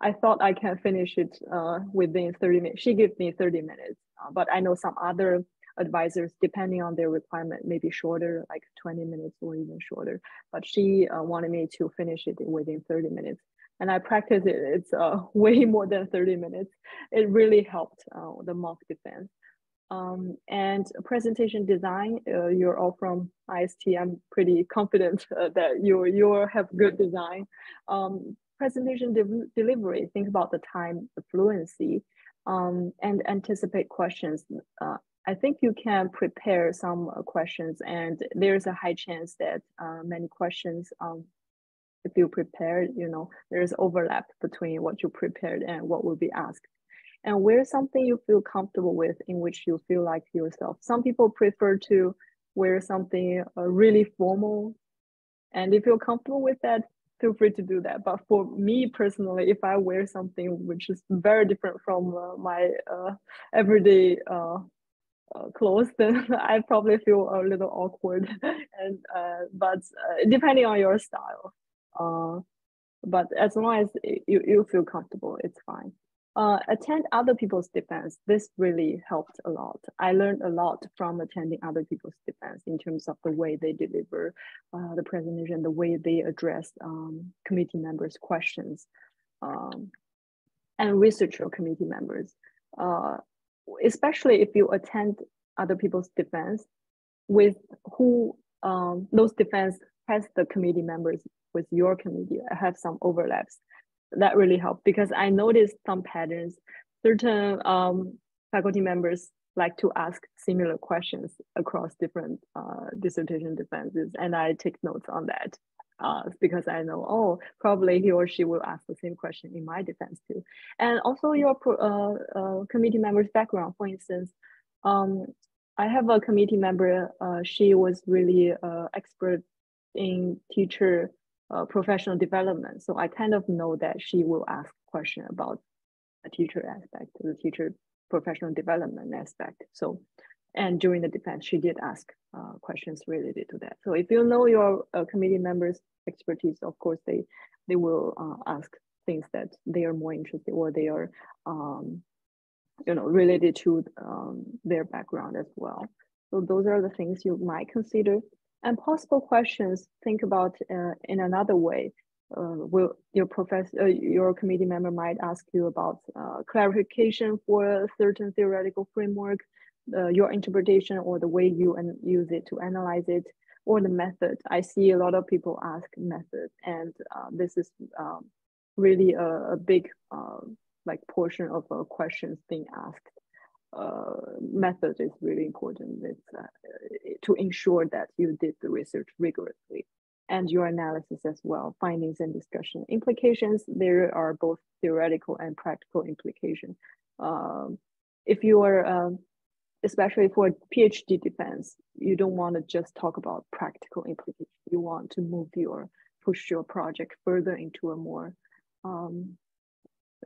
I thought I can finish it uh, within 30 minutes. She gave me 30 minutes, uh, but I know some other advisors, depending on their requirement, maybe shorter, like 20 minutes or even shorter. But she uh, wanted me to finish it within 30 minutes. And I practiced it, it's uh, way more than 30 minutes. It really helped uh, the mock defense. Um, and presentation design, uh, you're all from IST. I'm pretty confident that you you have good design. Um, presentation de delivery, think about the time, the fluency, um, and anticipate questions. Uh, I think you can prepare some uh, questions and there's a high chance that uh, many questions, um, if you prepare, you know, there's overlap between what you prepared and what will be asked. and wear something you feel comfortable with in which you feel like yourself. Some people prefer to wear something uh, really formal. And if you're comfortable with that, feel free to do that. But for me personally, if I wear something which is very different from uh, my uh, everyday uh, uh, clothes, then I probably feel a little awkward. and uh, but uh, depending on your style, but as long as you, you feel comfortable, it's fine. Uh, attend other people's defense. This really helped a lot. I learned a lot from attending other people's defense in terms of the way they deliver uh, the presentation, the way they address um, committee members' questions, um, and researcher committee members. Uh, especially if you attend other people's defense with who um, those defense has the committee members with your committee have some overlaps that really helped because I noticed some patterns. Certain um, faculty members like to ask similar questions across different uh, dissertation defenses, and I take notes on that uh, because I know, oh, probably he or she will ask the same question in my defense too. And also your uh, uh, committee member's background, for instance, um, I have a committee member, uh, she was really uh, expert in teacher uh, professional development. So I kind of know that she will ask question about a teacher aspect, the teacher professional development aspect. So, and during the defense, she did ask uh, questions related to that. So if you know your uh, committee members' expertise, of course, they they will uh, ask things that they are more interested or they are, um, you know, related to um, their background as well. So those are the things you might consider and possible questions, think about uh, in another way. Uh, will your professor, uh, your committee member might ask you about uh, clarification for a certain theoretical framework, uh, your interpretation or the way you and use it to analyze it, or the method. I see a lot of people ask method, and uh, this is um, really a, a big like portion of questions being asked uh, method is really important it's, uh, to ensure that you did the research rigorously and your analysis as well, findings and discussion. Implications, there are both theoretical and practical implications. Um, if you are, um, especially for PhD defense, you don't want to just talk about practical implications. You want to move your, push your project further into a more um,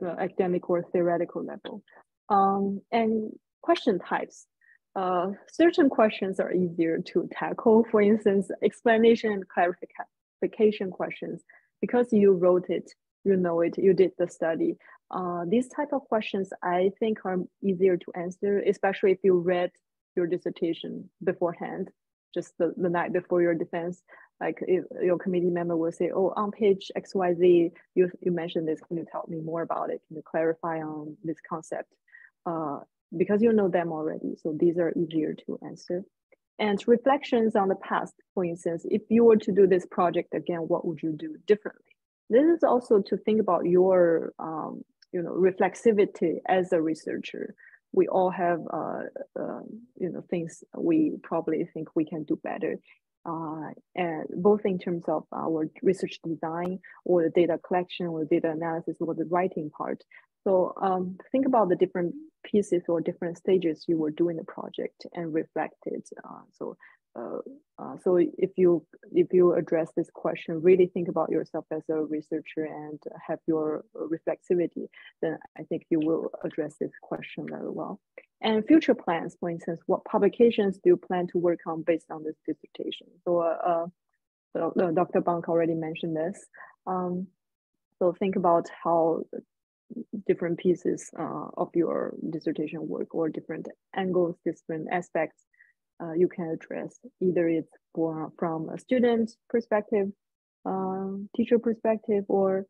uh, academic or theoretical level. Um, and question types. Uh, certain questions are easier to tackle. For instance, explanation and clarification questions. Because you wrote it, you know it, you did the study. Uh, these type of questions I think are easier to answer, especially if you read your dissertation beforehand, just the, the night before your defense. Like your committee member will say, oh, on page XYZ, you, you mentioned this, can you tell me more about it? Can you clarify on this concept? Uh, because you know them already. So these are easier to answer. And reflections on the past, for instance, if you were to do this project again, what would you do differently? This is also to think about your, um, you know, reflexivity as a researcher. We all have, uh, uh, you know, things we probably think we can do better. Uh, and both in terms of our research design or the data collection or data analysis or the writing part. So um, think about the different pieces or different stages you were doing the project and reflected. Uh, so, uh, uh, so if you if you address this question, really think about yourself as a researcher and have your reflexivity, then I think you will address this question very well. And future plans, for instance, what publications do you plan to work on based on this dissertation? So, uh, so Dr. Bonk already mentioned this. Um, so think about how different pieces uh, of your dissertation work or different angles, different aspects uh, you can address. Either it's for, from a student perspective, um, teacher perspective, or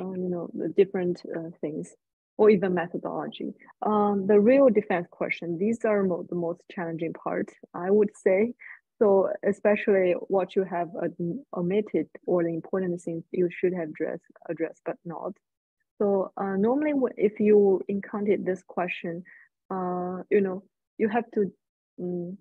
uh, you know the different uh, things, or even methodology. Um, the real defense question, these are mo the most challenging part, I would say. So especially what you have omitted or the important things you should have addressed, addressed but not. So uh, normally if you encountered this question, uh, you know, you have to, um,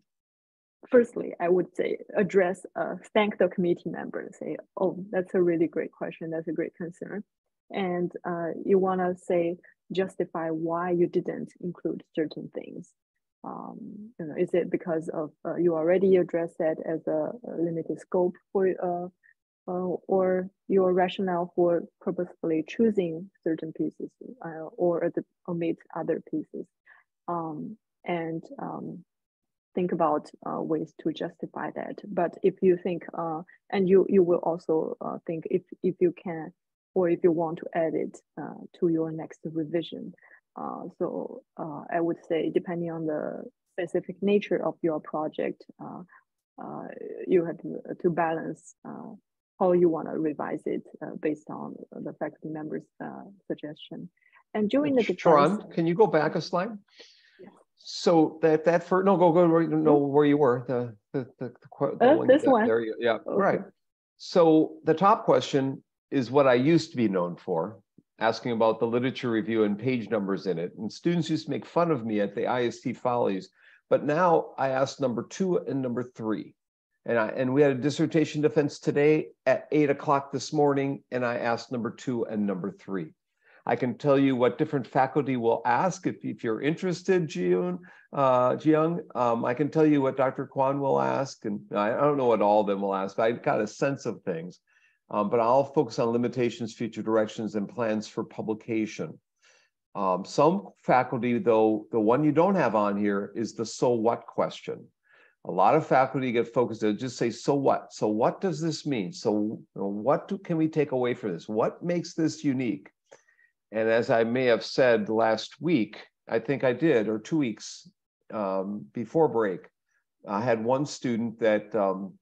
firstly, I would say address, uh, thank the committee member, say, oh, that's a really great question. That's a great concern. And uh, you wanna say, justify why you didn't include certain things. Um, you know, is it because of uh, you already addressed that as a, a limited scope for uh, uh, or your rationale for purposefully choosing certain pieces uh, or the, omit other pieces um, and um, think about uh, ways to justify that but if you think uh, and you you will also think if if you can or if you want to add it uh, to your next revision. Uh, so uh, I would say, depending on the specific nature of your project, uh, uh, you have to, balance uh, how you want to revise it uh, based on the faculty members' uh, suggestion. And during the defense, can you go back a slide? So that that for no go go where you know mm-hmm. where you were the the the, the, the uh, one this one there you yeah okay. right. So the top question is what I used to be known for, asking about the literature review and page numbers in it. And students used to make fun of me at the IST Follies. But now I ask number two and number three. And, I, and we had a dissertation defense today at eight o'clock this morning, and I asked number two and number three. I can tell you what different faculty will ask if, if you're interested, Jiyoung. Uh, Jiyoung. Um, I can tell you what Dr. Kwan will ask, and I, I don't know what all of them will ask, but I've got a sense of things um, but I'll focus on limitations, future directions, and plans for publication. Um, some faculty, though, the one you don't have on here is the so what question. A lot of faculty get focused on just say, so what? So what does this mean? So what do, can we take away from this? What makes this unique? And as I may have said last week, I think I did, or two weeks um, before break, I had one student that um,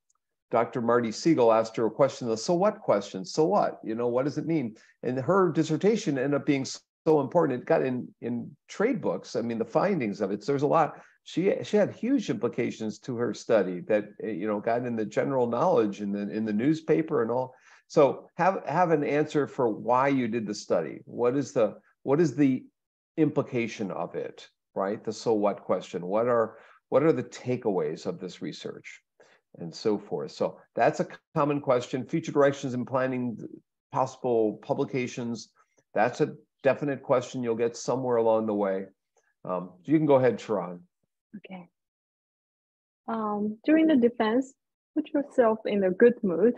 Dr. Marty Siegel asked her a question, the so what question, so what? You know, what does it mean? And her dissertation ended up being so important. It got in in trade books. I mean, the findings of it. So there's a lot. She she had huge implications to her study that eh, you know got in the general knowledge in the in the newspaper and all. So have have an answer for why you did the study. What is the what is the implication of it? Right, the so what question. What are what are the takeaways of this research? and so forth. So that's a common question. Future directions and planning possible publications. That's a definite question you'll get somewhere along the way. Um, you can go ahead, Chaoran. Okay. Um, during the defense, put yourself in a good mood.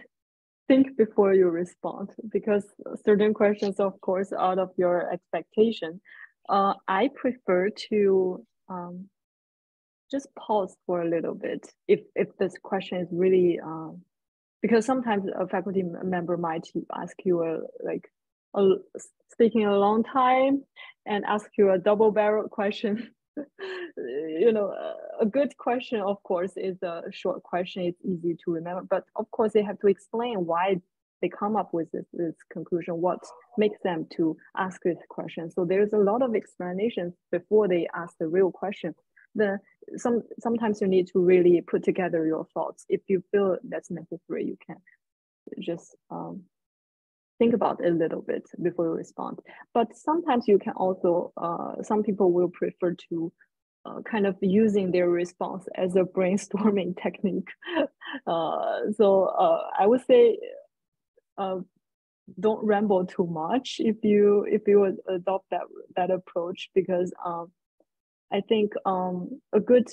Think before you respond because certain questions, of course, out of your expectation. Uh, I prefer to um, just pause for a little bit if if this question is really um, because sometimes a faculty member might ask you a like a, speaking a long time and ask you a double barrel question you know a good question of course is a short question. It's easy to remember but of course they have to explain why they come up with this, this conclusion what makes them to ask this question. So there's a lot of explanations before they ask the real question. The some sometimes you need to really put together your thoughts. If you feel that's necessary, you can just um, think about it a little bit before you respond. But sometimes you can also, uh, some people will prefer to uh, kind of using their response as a brainstorming technique. Uh, so uh, I would say uh, don't ramble too much if you if you adopt that that approach because um, I think um, a good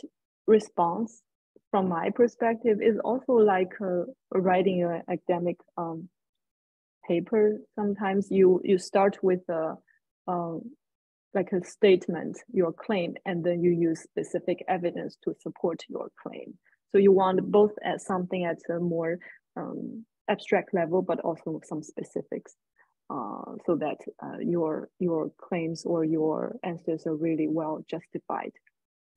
response from my perspective is also like uh, writing an academic um, paper. Sometimes you you start with a um, like a statement, your claim, and then you use specific evidence to support your claim. So you want both at something at a more um, abstract level, but also some specifics uh, so that uh, your your claims or your answers are really well justified.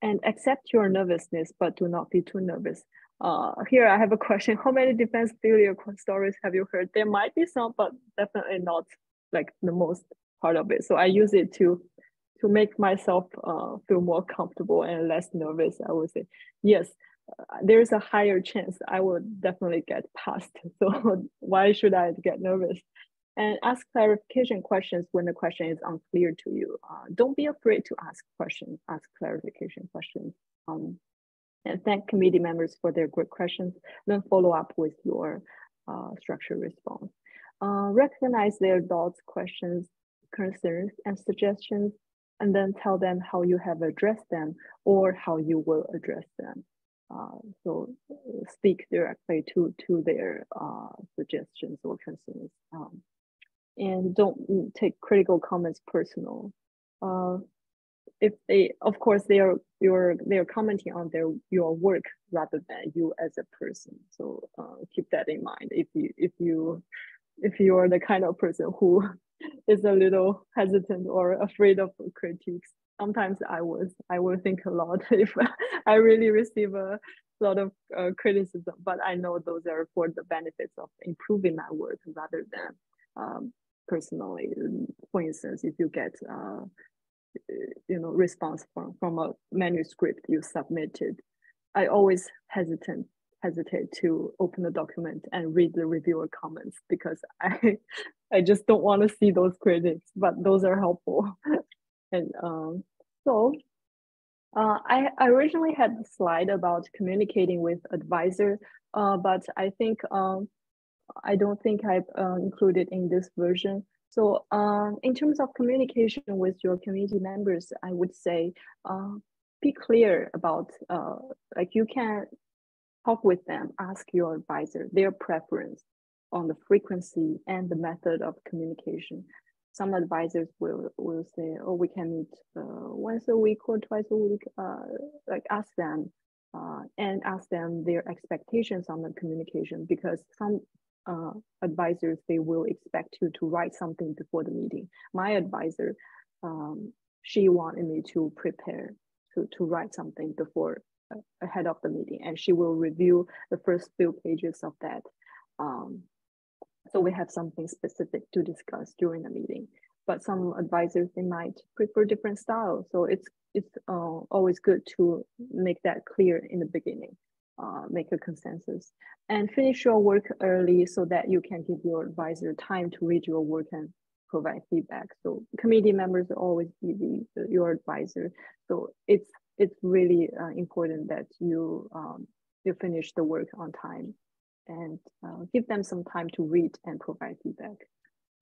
And accept your nervousness, but do not be too nervous. Uh, here I have a question. How many defense failure stories have you heard? There might be some, but definitely not like the most part of it. So I use it to to make myself uh, feel more comfortable and less nervous. I would say, yes, uh, there's a higher chance I will definitely get passed. So why should I get nervous? and ask clarification questions when the question is unclear to you. Uh, don't be afraid to ask questions, ask clarification questions. Um, and thank committee members for their great questions. Then follow up with your uh, structured response. Uh, recognize their doubts, questions, concerns and suggestions, and then tell them how you have addressed them or how you will address them. Uh, so speak directly to to their uh, suggestions or concerns, um, and don't take critical comments personal. If they, of course, they are you're they're commenting on their your work rather than you as a person. So uh, keep that in mind. If you if you if you are the kind of person who is a little hesitant or afraid of critiques, sometimes I was. I will think a lot if I really receive a lot of uh, criticism, but I know those are for the benefits of improving my work rather than um, personally. For instance, if you get uh, you know response from from a manuscript you submitted, I always hesitate hesitate to open the document and read the reviewer comments because I I just don't want to see those critics, but those are helpful. and um, so uh, I, I originally had a slide about communicating with advisor, uh, but I think um, I don't think I've uh, included in this version. So um, in terms of communication with your community members, I would say uh, be clear about uh, like you can talk with them, ask your advisor their preference on the frequency and the method of communication some advisors will will say, oh, we can meet uh, once a week or twice a week. Uh, like ask them uh, and ask them their expectations on the communication because some uh, advisors they will expect you to write something before the meeting. My advisor, um, she wanted me to prepare to to write something before uh, ahead of the meeting, and she will review the first few pages of that. Um, so we have something specific to discuss during the meeting. But some advisors, they might prefer different styles. So it's it's uh, always good to make that clear in the beginning, uh, make a consensus and finish your work early so that you can give your advisor time to read your work and provide feedback. So committee members always be the, your advisor. So it's it's really uh, important that you um, you finish the work on time and uh, give them some time to read and provide feedback.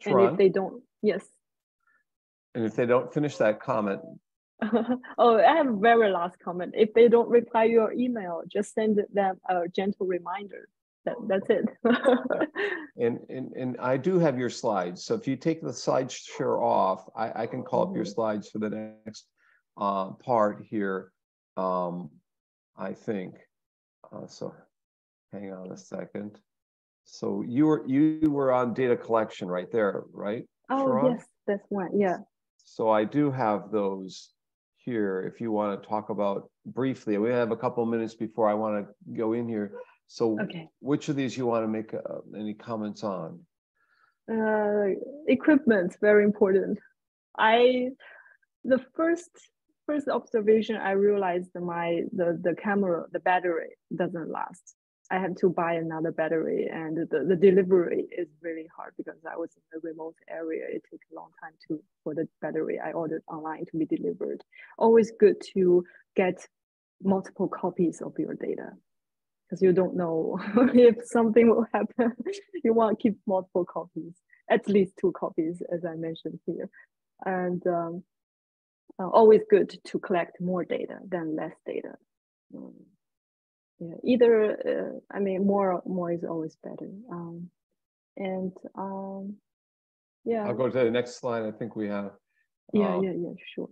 And if they don't, yes. And if they don't finish that comment. oh, I have a very last comment. If they don't reply your email, just send them a gentle reminder. That, that's it. and, and and I do have your slides. So if you take the slide share off, I, I can call up your mm-hmm. slides for the next uh, part here. Um, I think. Uh, so hang on a second. So you were you were on data collection right there, right? Oh Chaoran? yes, that's one. Yeah. So I do have those here. If you want to talk about briefly, we have a couple minutes before I want to go in here. So okay. which of these you want to make uh, any comments on? Uh, equipment, very important. I the first first observation I realized my the the camera the battery doesn't last I had to buy another battery and the, the delivery is really hard because I was in a remote area. It took a long time to for the battery I ordered online to be delivered. Always good to get multiple copies of your data because you don't know if something will happen. you want to keep multiple copies, at least two copies, as I mentioned here. And um, uh, always good to collect more data than less data. Um, yeah, either uh, I mean more more is always better. Um, and um, yeah. I'll go to the next slide. I think we have. Yeah, um, yeah, yeah, sure.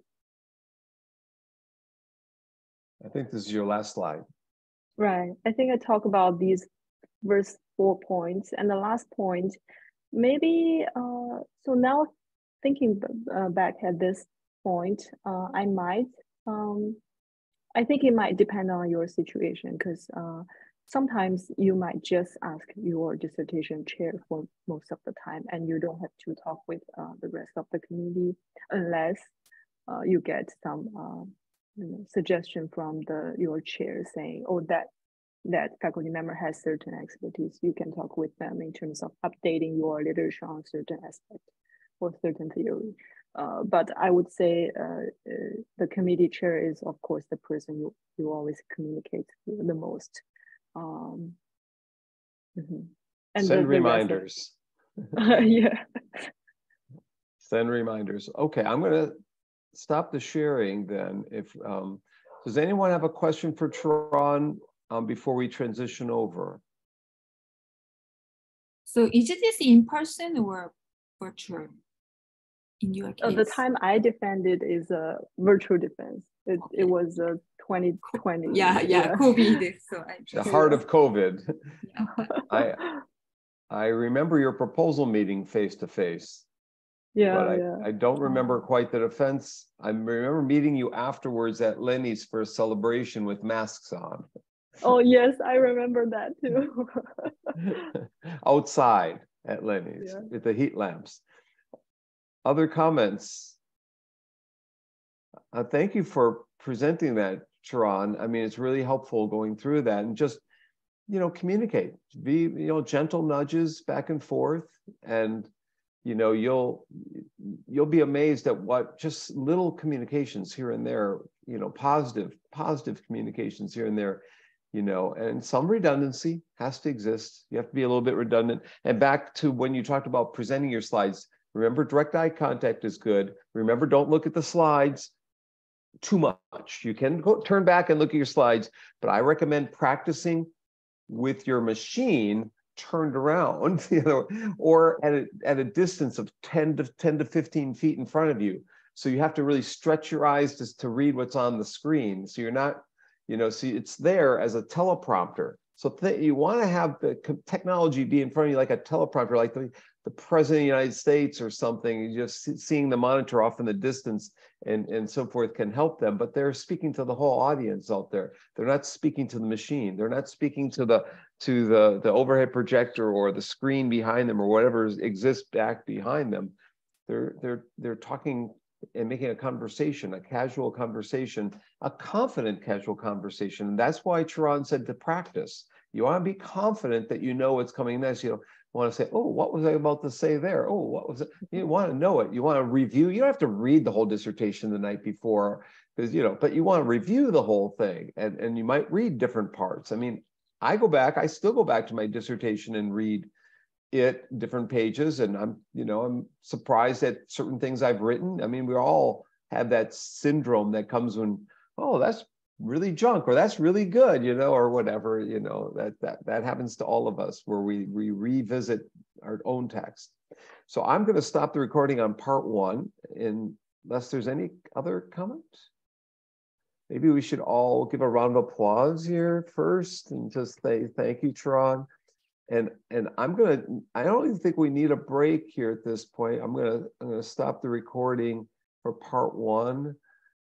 I think this is your last slide. Right. I think I talk about these first four points and the last point, maybe. Uh, so now, thinking uh, back at this point, uh, I might um, I think it might depend on your situation because uh, sometimes you might just ask your dissertation chair for most of the time and you don't have to talk with uh, the rest of the community unless uh, you get some uh, you know, suggestion from the your chair saying, oh, that that faculty member has certain expertise. You can talk with them in terms of updating your literature on certain aspect or certain theory. Uh, but I would say uh, uh, the committee chair is, of course, the person you, you always communicate the most. Um, mm -hmm. And Send the, the reminders. Of, yeah. Send reminders. Okay, I'm gonna stop the sharing then. If, um, does anyone have a question for Chaoran um, before we transition over? So is it this in person or virtual? In your case? Uh, the time I defended is a virtual defense. It, Okay. it was a 2020. Yeah, yeah, COVID. So I The heart of COVID. yeah. I, I remember your proposal meeting face to face. Yeah, But I, yeah. I don't remember quite the defense. I remember meeting you afterwards at Lenny's for a celebration with masks on. Oh, yes, I remember that too. Outside at Lenny's Yeah. with the heat lamps. Other comments? Uh, thank you for presenting that, Chaoran. I mean, it's really helpful going through that and just, you know, communicate, be, you know, gentle nudges back and forth and, you know, you'll, you'll be amazed at what just little communications here and there, you know, positive, positive communications here and there, you know, and some redundancy has to exist. You have to be a little bit redundant. And back to when you talked about presenting your slides, remember direct eye contact is good. Remember, don't look at the slides too much. You can go turn back and look at your slides, but I recommend practicing with your machine turned around, you know, or at a, at a distance of 10 to 10 to 15 feet in front of you. So you have to really stretch your eyes just to read what's on the screen. So you're not, you know, see it's there as a teleprompter. So you want to have the technology be in front of you like a teleprompter, like the, the president of the United States or something. Just seeing the monitor off in the distance and, and so forth can help them, but they're speaking to the whole audience out there. They're not speaking to the machine. They're not speaking to the to the, the overhead projector or the screen behind them or whatever is- exists back behind them. They're they're they're talking and making a conversation, a casual conversation, a confident casual conversation. And that's why Chaoran said to practice. You want to be confident that you know what's coming next. You don't want to say, oh, what was I about to say there? Oh, what was it? You want to know it. You want to review. You don't have to read the whole dissertation the night before because you know, but you want to review the whole thing and, and you might read different parts. I mean, I go back, I still go back to my dissertation and read it different pages and i'm you know i'm surprised at certain things i've written i mean we all have that syndrome that comes when oh that's really junk or that's really good you know or whatever you know that that that happens to all of us where we we revisit our own text so i'm going to stop the recording on part one unless there's any other comments maybe we should all give a round of applause here first and just say thank you Chaoran. And and I'm gonna, I don't even think we need a break here at this point. I'm gonna, I'm gonna stop the recording for part one.